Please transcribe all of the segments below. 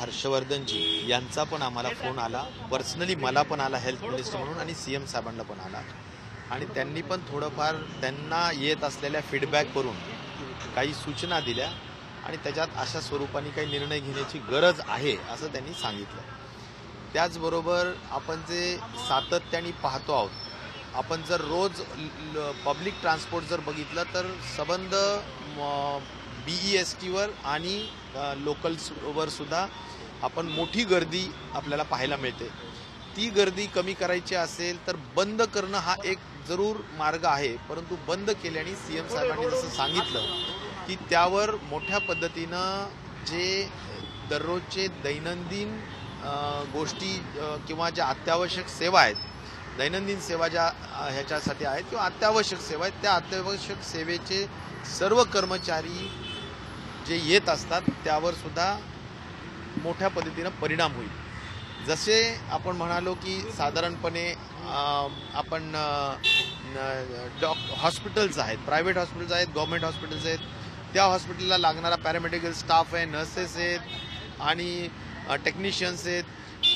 हर्षवर्धनजी यांचा पण आम्हाला फोन आला. पर्सनली मला पण आला हेल्थ मिनिस्टर म्हणून आणि सी एम साहेबांना पण आला. आणि त्यांनी पण थोडंफार त्यांना येत असलेल्या फीडबॅक करून काही सूचना दिल्या आणि त्याच्यात अशा स्वरूपाने काही निर्णय घेण्याची गरज आहे असं त्यांनी सांगितलं. त्याचबरोबर आपण जे सातत्याने पाहतो आहोत आपण जर रोज पब्लिक ट्रान्सपोर्ट जर बघितलं तर संबंध बीई एस टीवर आणि लोकल्सवर सुद्धा आपण मोठी गर्दी आपल्याला पाहायला मिळते. ती गर्दी कमी करायची असेल तर बंद करणं हा एक जरूर मार्ग आहे. परंतु बंद केल्याने सी एम साहेबांनी जसं सांगितलं की त्यावर मोठ्या पद्धतीनं जे दररोजचे दैनंदिन गोष्टी किंवा ज्या अत्यावश्यक सेवा आहेत दैनंदिन सेवा ज्या ह्याच्यासाठी आहेत किंवा अत्यावश्यक सेवा आहेत त्या अत्यावश्यक सेवेचे सर्व कर्मचारी जे येत असतात त्यावर सुद्धा मोठ्या पद्धतीनं परिणाम होईल. जसे आपण म्हणालो की साधारणपणे आपण डॉक हॉस्पिटल्स आहेत प्रायव्हेट हॉस्पिटल्स आहेत गव्हर्मेंट हॉस्पिटल्स आहेत त्या हॉस्पिटलला लागणारा पॅरामेडिकल स्टाफ आहे नर्सेस आहेत आणि टेक्निशियन्स आहेत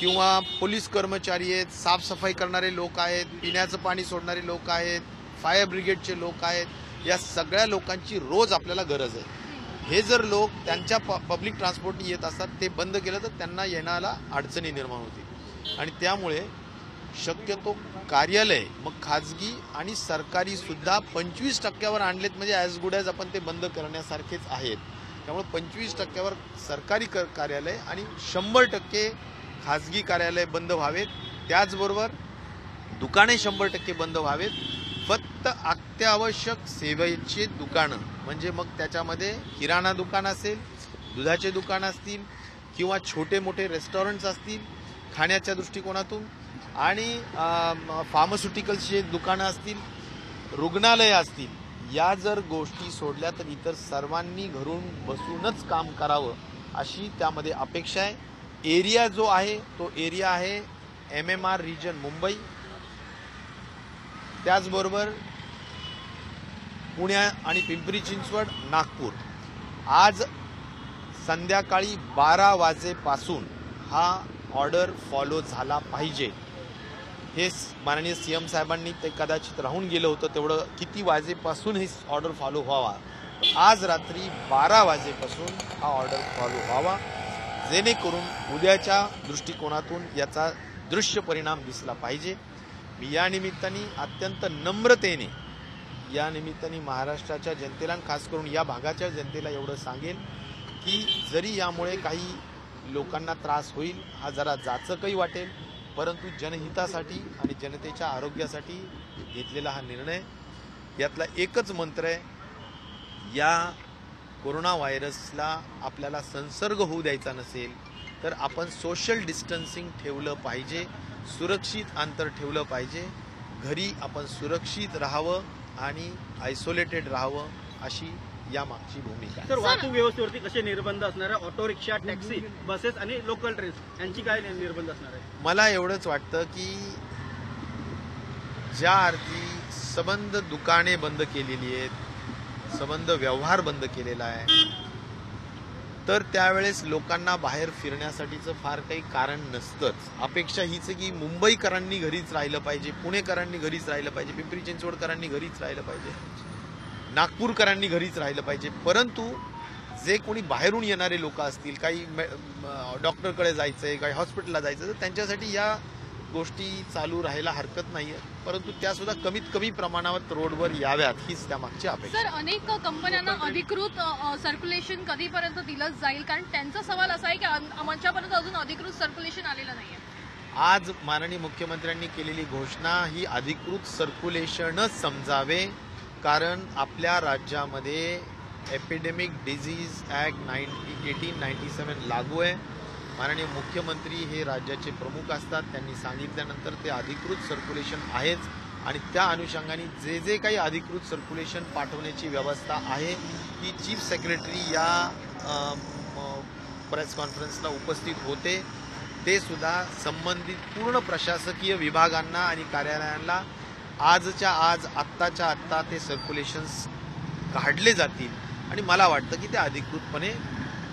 किंवा पोलीस कर्मचारी आहेत साफसफाई करणारे लोक आहेत पिण्याचं पाणी सोडणारे लोक आहेत फायर ब्रिगेडचे लोक आहेत या सगळ्या लोकांची रोज आपल्याला गरज आहे. हे जर लोक त्यांच्या पब्लिक ट्रान्सपोर्टनी येत असतात ते बंद केलं तर त्यांना येण्याला अडचणी निर्माण होतील. आणि त्यामुळे शक्यतो कार्यालय मग खाजगी आणि सरकारी सुद्धा पंचवीस टक्क्यावर आणलेत म्हणजे ॲज गुड ॲज आपण ते बंद करण्यासारखेच आहेत. त्यामुळे पंचवीस टक्क्यावर सरकारी क- कार्यालय आणि शंभर टक्के खाजगी कार्यालय बंद व्हावेत. त्याचबरोबर दुकाने शंभर टक्के बंद व्हावेत. फक्त अत्यावश्यक सेवेचे दुकानं म्हणजे मग त्याच्यामध्ये किराणा दुकान असेल दुधाचे दुकान असतील किंवा छोटे मोठे रेस्टॉरंट्स असतील खाण्याच्या दृष्टिकोनातून आणि फार्मास्युटिकल्सचे दुकानं असतील रुग्णालय असतील या जर गोष्टी सोडल्या तर इतर सर्वांनी घरून बसूनच काम करावं अशी त्यामध्ये अपेक्षा आहे. एरिया जो आहे तो एरिया आहे M M R region Mumbai. त्याचबरोबर पुण्या आणि पिंपरी चिंचवड नागपूर. आज संध्याकाळी बारा वाजेपासून हा ऑर्डर फॉलो झाला पाहिजे. हे माननीय सी एम साहेबांनी ते कदाचित राहून गेलं होतं तेवढं किती वाजेपासून हे ऑर्डर फॉलो व्हावा? आज रात्री बारा वाजेपासून हा ऑर्डर फॉलो व्हावा जेणेकरून उद्याच्या दृष्टिकोनातून याचा दृश्य परिणाम दिसला पाहिजे. मी या निमित्ताने अत्यंत नम्रतेने या निमित्ताने महाराष्ट्राच्या जनतेला आणि खास करून या भागाच्या जनतेला एवढं सांगेन की जरी यामुळे काही लोकांना त्रास होईल हा जरा जाचकही वाटेल परंतु जनहितासाठी आणि जनतेच्या आरोग्यासाठी घेतलेला हा निर्णय यातला एकच मंत्र आहे या कोरोना व्हायरसला आपल्याला संसर्ग होऊ द्यायचा नसेल तर आपण सोशल डिस्टन्सिंग ठेवलं पाहिजे सुरक्षित अंतर ठेवलं पाहिजे घरी आपण सुरक्षित राहावं आणि आयसोलेटेड राहावं अशी या मागची भूमिका सर वाहतूक व्यवस्थेवरती कसे निर्बंध असणार आहे ऑटो रिक्षा टॅक्सी बसेस आणि लोकल ट्रेन्स यांची काय निर्बंध असणार आहे? मला एवढंच वाटतं की ज्या अर्थी सबंध दुकाने बंद केलेली आहेत सबंध व्यवहार बंद केलेला आहे तर त्यावेळेस लोकांना बाहेर फिरण्यासाठीचं फार काही कारण नसतंच. अपेक्षा हीच आहे की मुंबईकरांनी घरीच राहिलं पाहिजे पुणेकरांनी घरीच राहिलं पाहिजे पिंपरी चिंचवडकरांनी घरीच राहिलं पाहिजे नागपूरकरांनी घरीच राहिलं पाहिजे. परंतु जे कोणी बाहेरून येणारे लोक असतील काही डॉक्टरकडे जायचं आहे काही हॉस्पिटलला जायचं तर त्यांच्यासाठी या गोष्टी चालू राहायला हरकत नाहीये. परंतु त्या सुद्धा कमीत कमी प्रमाणावर रोडवर याव्यात हीच त्यामागची अपेक्षा. सर अनेक कंपन्यांना अधिकृत सर्क्युलेशन कधीपर्यंत दिलं जाईल? कारण त्यांचा सवाल असा आहे की आम- आमच्यापर्यंत अजून अधिकृत सर्क्युलेशन आलेलं नाहीये. आज माननीय मुख्यमंत्र्यांनी केलेली घोषणा ही अधिकृत सर्क्युलेशनच समजावे कारण आपल्या राज्यामध्ये epidemic disease act ninety eighteen ninety seven लागू आहे. माननीय मुख्यमंत्री हे राज्याचे प्रमुख असतात. त्यांनी सांगितल्यानंतर ते अधिकृत सर्क्युलेशन आहेच. आणि त्या अनुषंगाने जे जे काही अधिकृत सर्क्युलेशन पाठवण्याची व्यवस्था आहे ती चीफ सेक्रेटरी या प्रेस कॉन्फरन्सला उपस्थित होते. ते सुद्धा संबंधित पूर्ण प्रशासकीय विभागांना आणि कार्यालयांना आजच्या आज आत्ताच्या आत्ता ते सर्क्युलेशन्स काढले जातील. आणि मला वाटतं की ते अधिकृतपणे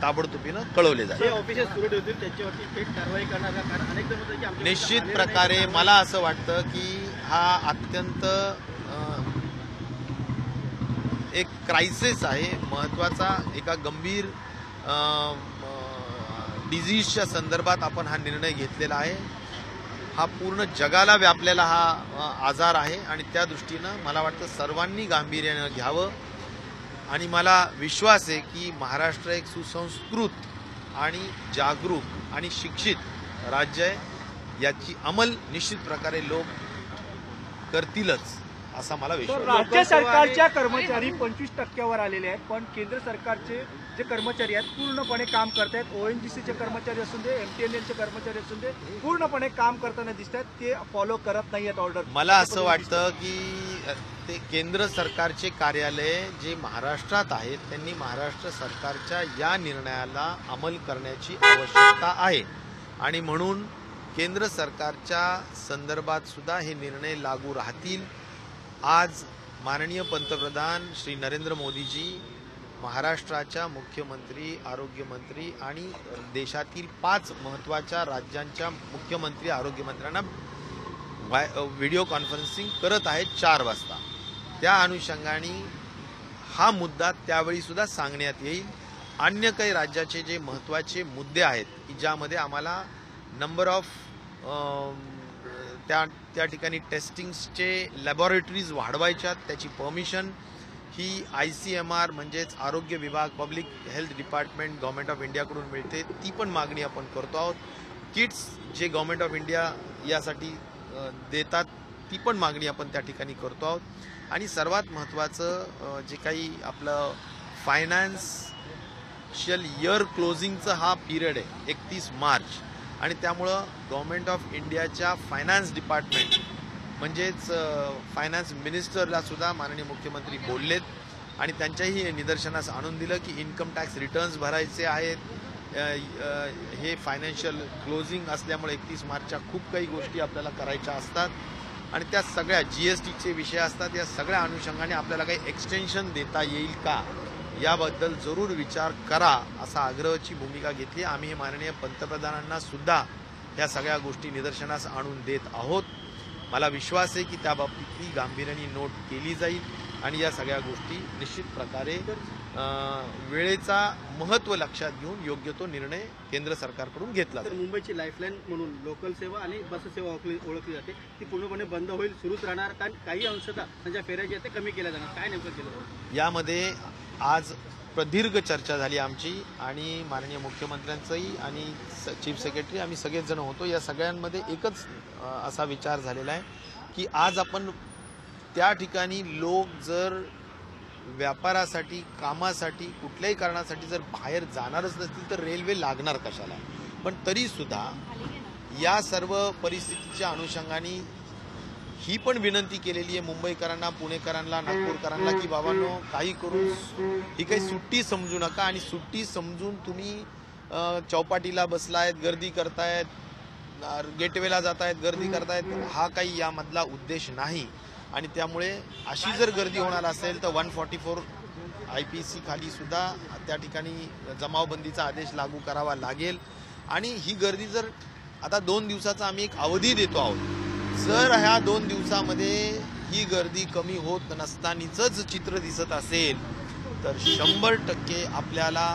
ताबडतोबीनं कळवले जाईल. जे ऑफिसेस सुरू ठेवतील त्याच्यावरती थेट कारवाई करणार का? कारण अनेक जण म्हणतात की आमच्या निश्चित प्रकारे मला असं वाटतं की हा अत्यंत एक क्रायसिस आहे. महत्त्वाचा एका गंभीर डिझीजच्या संदर्भात आपण हा निर्णय घेतलेला आहे. हा पूर्ण जगाला व्यापलेला हा आजार आहे. आणि त्या दृष्टीनं मला वाटतं सर्वांनी गांभीर्यानं घ्यावं. आणि मला विश्वास आहे की महाराष्ट्र एक सुसंस्कृत आणि जागरूक आणि शिक्षित राज्य आहे. याची अंमल निश्चित प्रकारे लोक करतीलच. असा मला विश्वास. राज्य सरकारच्या कर्मचारी पंचवीस टक्क्यावर आलेले आहेत पण केंद्र सरकारचे जे कर्मचारी आहेत पूर्णपणे काम करत आहेत. ओएनजीसीचे कर्मचारी असून दे एमटीएनएलचे कर्मचारी असून दे पूर्णपणे काम करताना दिसत आहेत. ते फॉलो करत नाहीयेत ऑर्डर मला असं वाटतं की ते केंद्र सरकारचे कार्यालय जे महाराष्ट्रात आहेत त्यांनी महाराष्ट्र सरकारच्या या निर्णयाला अंमल करण्याची आवश्यकता आहे. आणि म्हणून केंद्र सरकारच्या संदर्भात सुद्धा हे निर्णय लागू राहतील. आज माननीय पंतप्रधान श्री नरेंद्र मोदीजी महाराष्ट्राच्या मुख्यमंत्री आरोग्यमंत्री आणि देशातील पाच महत्त्वाच्या राज्यांच्या मुख्यमंत्री आरोग्यमंत्र्यांना व्हाय- व्हिडिओ कॉन्फरन्सिंग करत आहेत चार वाजता. त्या अनुषंगाने हा मुद्दा त्यावेळीसुद्धा सांगण्यात येईल. अन्य काही राज्याचे जे महत्त्वाचे मुद्दे आहेत की ज्यामध्ये आम्हाला नंबर ऑफ त्या त्या ठिकाणी टेस्टिंग्सचे लॅबॉरेटरीज वाढवायच्यात त्याची परमिशन ही आय सी एम आर म्हणजेच आरोग्य विभाग public health department government of इंडियाकडून मिळते ती पण मागणी आपण करतो आहोत. किट्स जे गव्हर्नमेंट ऑफ इंडिया यासाठी देतात ती पण मागणी आपण त्या ठिकाणी करतो आहोत. आणि सर्वात महत्त्वाचं जे काही आपलं फायनान्शियल इयर क्लोजिंगचा हा पिरियड आहे एकतीस मार्च. आणि त्यामुळं गव्हर्मेंट ऑफ इंडियाच्या फायनान्स डिपार्टमेंट म्हणजेच फायनान्स मिनिस्टरला सुद्धा माननीय मुख्यमंत्री बोललेत. आणि त्यांच्याही निदर्शनास आणून दिलं की इन्कम टॅक्स रिटर्न्स भरायचे आहेत. हे फायनान्शियल क्लोजिंग असल्यामुळे एकतीस मार्चच्या खूप काही गोष्टी आपल्याला करायच्या असतात. आणि त्या सगळ्या जी एस टीचे विषय असतात. या सगळ्या अनुषंगाने आपल्याला काही एक्सटेन्शन देता येईल का? याबद्दल जरूर विचार करा असा आग्रहाची भूमिका घेतली. आम्ही हे माननीय पंतप्रधानांना सुद्धा या सगळ्या गोष्टी निदर्शनास आणून देत आहोत. मला विश्वास आहे की त्याबाबतीतली गांभीर्याने नोट केली जाईल आणि या सगळ्या गोष्टी निश्चित प्रकारे वेळेचा महत्त्व लक्षात घेऊन योग्य तो निर्णय केंद्र सरकारकडून घेतला तर मुंबईची लाईफलाईन म्हणून लोकल सेवा आणि बस सेवा ओळखली ओळखली जाते. ती पूर्णपणे बंद होईल सुरूच राहणार कारण काही अंशता त्यांच्या फेऱ्या ज्या कमी केल्या जाणार. काय नेमकं केलं? यामध्ये आज प्रदीर्घ चर्चा झाली आमची आणि माननीय मुख्यमंत्र्यांचंही आणि स- चीफ सेक्रेटरी आम्ही सगळेच जण होतो. या सगळ्यांमध्ये एकच असा विचार झालेला आहे की आज आपण त्या ठिकाणी लोक जर व्यापारासाठी कामासाठी कुठल्याही कारणासाठी जर बाहेर जाणारच नसतील तर रेल्वे लागणार कशाला? पण तरीसुद्धा या सर्व परिस्थितीच्या अनुषंगाने ही पण विनंती केलेली आहे मुंबईकरांना पुणेकरांना नागपूरकरांना की बाबांनो काही करून ही काही सुट्टी समजू नका आणि सुट्टी समजून तुम्ही चौपाटीला बसलायत गर्दी करतायत गेटवेला जातायत गर्दी करतायत हा काही यामधला उद्देश नाही. आणि त्यामुळे अशी जर गर्दी होणार असेल तर one forty four I P C खाली सुद्धा त्या ठिकाणी जमावबंदीचा आदेश लागू करावा लागेल. आणि ही गर्दी जर आता दोन दिवसाचा आम्ही एक अवधी देतो आहोत. जर ह्या दोन दिवसामध्ये ही गर्दी कमी होत नसतानीचंच चित्र दिसत असेल तर शंभर टक्के आपल्याला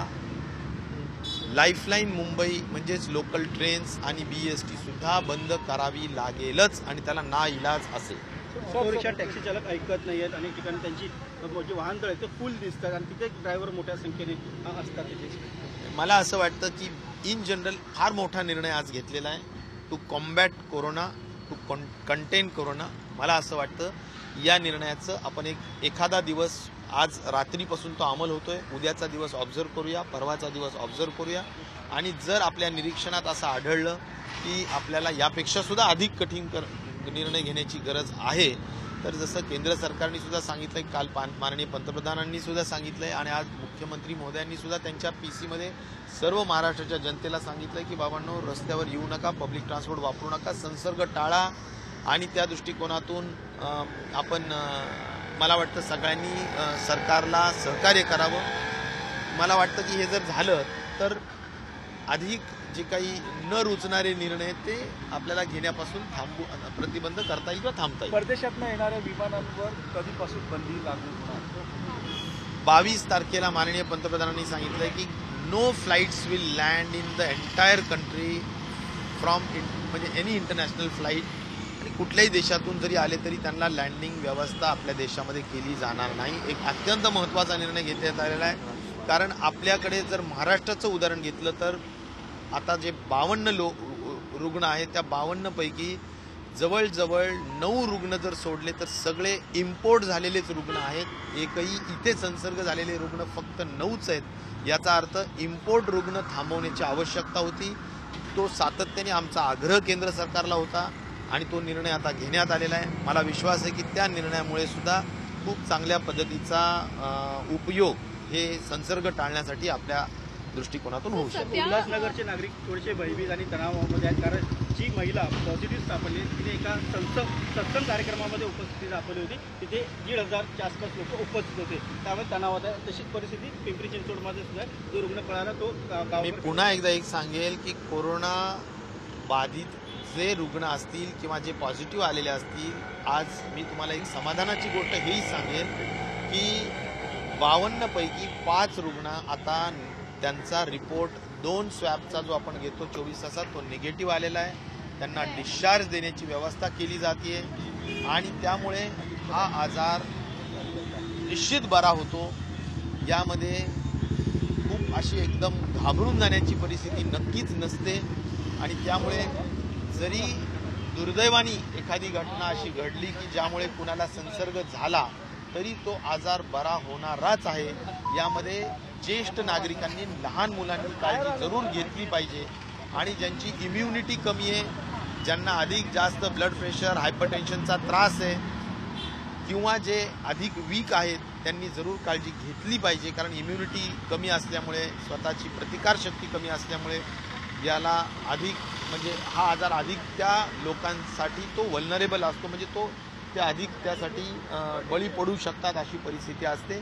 लाईफलाईन मुंबई म्हणजेच लोकल ट्रेन्स आणि बी एस टी सुद्धा बंद करावी लागेलच आणि त्याला ना इलाज असेल. ऑटो रिक्षा टॅक्सी चालक ऐकत नाही आहेत अनेक ठिकाणी त्यांची जे वाहनतळ आहे ते फुल दिसतात आणि तिथे ड्रायव्हर मोठ्या संख्येने असतात तिथे. मला असं वाटतं की इन जनरल फार मोठा निर्णय आज घेतलेला आहे. To combat corona to contain corona मला असं वाटतं या निर्णयाचं आपण एक एखादा दिवस आज रात्रीपासून तो अंमल होतोय. उद्याचा दिवस ऑब्झर्व करूया परवाचा दिवस ऑब्झर्व करूया. आणि जर आपल्या निरीक्षणात असं आढळलं की आपल्याला यापेक्षा सुद्धा अधिक कठीण कर निर्णय घेण्याची गरज आहे. तर जसं केंद्र सरकारने सुद्धा सांगितलंय काल पान माननीय पंतप्रधानांनी सुद्धा सांगितलंय आणि आज मुख्यमंत्री महोदयांनी सुद्धा त्यांच्या पी सीमध्ये सर्व महाराष्ट्राच्या जनतेला सांगितलंय की बाबांनो रस्त्यावर येऊ नका पब्लिक ट्रान्सपोर्ट वापरू नका संसर्ग टाळा आणि त्या दृष्टिकोनातून आपण मला वाटतं सगळ्यांनी सरकारला सहकार्य करावं. मला वाटतं की हे जर झालं तर अधिक जे काही न रुचणारे निर्णय ते आपल्याला घेण्यापासून थांबू प्रतिबंध करता येईल किंवा थांबता येईल. परदेशातनं येणाऱ्या विमानांवर कधीपासून बंदी लागू होणार? बावीस तारखेला माननीय पंतप्रधानांनी सांगितलंय की no flights will land in the entire country from म्हणजे एनी इंटरनॅशनल फ्लाईट आणि कुठल्याही देशातून जरी आले तरी त्यांना लँडिंग व्यवस्था आपल्या देशामध्ये केली जाणार नाही. एक अत्यंत महत्त्वाचा निर्णय घेण्यात आलेला आहे. कारण आपल्याकडे जर महाराष्ट्राचं उदाहरण घेतलं तर आता जे बावन्न लो रुग्ण आहेत त्या बावन्न पैकी जवळजवळ नऊ रुग्ण जर सोडले तर सगळे इम्पोर्ट झालेलेच रुग्ण आहेत. एकही इथे संसर्ग झालेले रुग्ण फक्त नऊच आहेत. याचा अर्थ इम्पोर्ट रुग्ण थांबवण्याची आवश्यकता होती. तो सातत्याने आमचा आग्रह केंद्र सरकारला होता आणि तो निर्णय आता घेण्यात आलेला आहे. मला विश्वास आहे की त्या निर्णयामुळे सुद्धा खूप चांगल्या पद्धतीचा उपयोग हे संसर्ग टाळण्यासाठी आपल्या दृष्टिकोनातून होऊ शकतो. उल्हासनगरचे नागरिक थोडेसे भयभीत आणि तणावामध्ये आहेत कारण जी महिला पॉझिटिव्ह सापडली तिने एका सत्संग सत्संग कार्यक्रमामध्ये उपस्थिती दाखवली होती. तिथे दीड हजारच्या आसपास लोक उपस्थित होते. त्यामुळे तणावात आहे. तशीच परिस्थिती पिंपरी चिंचवडमध्ये सुद्धा. जो रुग्ण कळाला तो मी पुन्हा एकदा एक सांगेल की कोरोना बाधित जे रुग्ण असतील किंवा जे पॉझिटिव्ह आलेले असतील आज मी तुम्हाला एक समाधानाची गोष्ट हेही सांगेल की बावन्न पैकी पाच रुग्ण आता त्यांचा रिपोर्ट दोन स्वॅबचा जो आपण घेतो चोवीस तासात तो निगेटिव्ह आलेला आहे. त्यांना डिस्चार्ज देण्याची व्यवस्था केली जाते आणि त्यामुळे हा आजार निश्चित बरा होतो. यामध्ये खूप अशी एकदम घाबरून जाण्याची परिस्थिती नक्कीच नसते. आणि त्यामुळे जरी दुर्दैवाने एखादी घटना अशी घडली की ज्यामुळे कुणाला संसर्ग झाला तरी तो आजार बरा होणाराच आहे. यामध्ये ज्येष्ठ नागरिकांनी लहान मुलांनी काळजी जरूर घेतली पाहिजे. आणि ज्यांची इम्युनिटी कमी आहे ज्यांना अधिक जास्त ब्लड प्रेशर हायपरटेन्शनचा त्रास आहे किंवा जे अधिक वीक आहेत त्यांनी जरूर काळजी घेतली पाहिजे. कारण इम्युनिटी कमी असल्यामुळे स्वतःची प्रतिकारशक्ती कमी असल्यामुळे याला अधिक म्हणजे हा आजार अधिक त्या लोकांसाठी तो वल्नरेबल असतो. म्हणजे तो त्या अधिक त्यासाठी बळी पडू शकतात अशी परिस्थिती असते.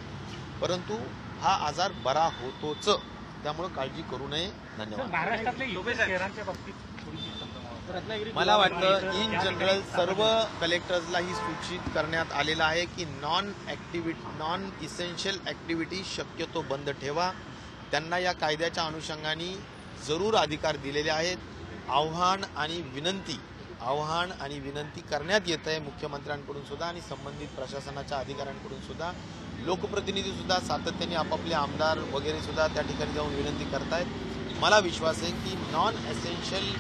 परंतु हा आजार बरा होतोच. त्यामुळे काळजी करू नये. धन्यवाद. मला वाटतं इन जनरल सर्व कलेक्टर्सला ही सूचित करण्यात आलेलं आहे की non activity non essential activity शक्यतो बंद ठेवा. त्यांना या कायद्याच्या अनुषंगाने जरूर अधिकार दिलेले आहेत. आव्हान आणि विनंती आव्हान आणि विनंती करण्यात येत आहे. मुख्यमंत्र्यांकडून सुद्धा आणि संबंधित प्रशासनाच्या अधिकाऱ्यांकडून सुद्धा. लोकप्रतिनिधी सुद्धा सातत्याने आपापले आमदार वगैरे सुद्धा त्या ठिकाणी जाऊन विनंती करतायत. मला विश्वास आहे की नॉन एसेन्शियल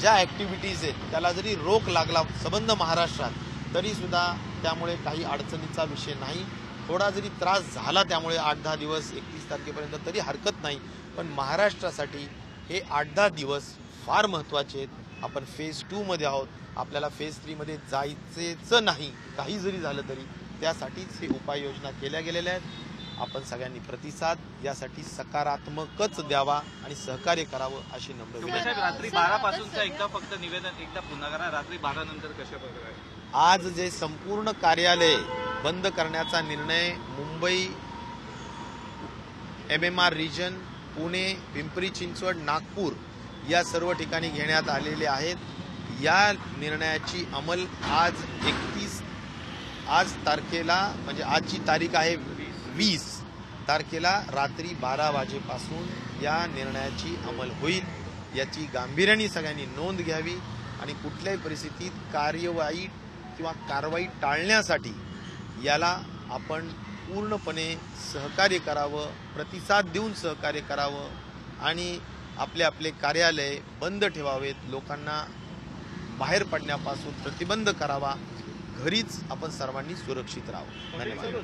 ज्या ऍक्टिव्हिटीज आहेत त्याला जरी रोख लागला संबंध महाराष्ट्रात तरी सुद्धा त्यामुळे काही अडचणीचा विषय नाही. थोडा जरी त्रास झाला त्यामुळे आठ दहा दिवस एकतीस तारखेपर्यंत तरी हरकत नाही. पण महाराष्ट्रासाठी हे आठ दहा दिवस फार महत्त्वाचे आहेत. आपण फेज टू मध्ये आहोत. आपल्याला फेज थ्री मध्ये जायचेच नाही. काही जरी झालं तरी त्यासाठीच हे उपाययोजना केल्या गेलेल्या आहेत. आपण सगळ्यांनी प्रतिसाद यासाठी सकारात्मकच द्यावा आणि सहकार्य करावं अशी नम्र विनंती. साहेब रात्री बारा पासूनचं एकदा फक्त निवेदन एकदा पुन्हा करा. रात्री बारा नंतर कशा प्रकारे? आज जे संपूर्ण कार्यालय बंद करण्याचा निर्णय Mumbai M M R region Pune Pimpri Chinchwad Nagpur या सर्व ठिकाणी घेण्यात आलेले आहेत. या निर्णयाची अंमल आज एकतीस आज तारखेला म्हणजे आजची तारीख आहे वीस तारखेला रात्री बारा वाजेपासून या निर्णयाची अंमल होईल. याची गांभीर्याने सगळ्यांनी नोंद घ्यावी आणि कुठल्याही परिस्थितीत कार्यवाही किंवा कारवाई टाळण्यासाठी याला आपण पूर्णपणे सहकार्य करावं प्रतिसाद देऊन सहकार्य करावं आणि आपले आपले कार्यालय बंद ठेवावेत लोकांना बाहेर पडण्यापासून प्रतिबंध करावा घरीच आपण सर्वांनी सुरक्षित राहावं. धन्यवाद.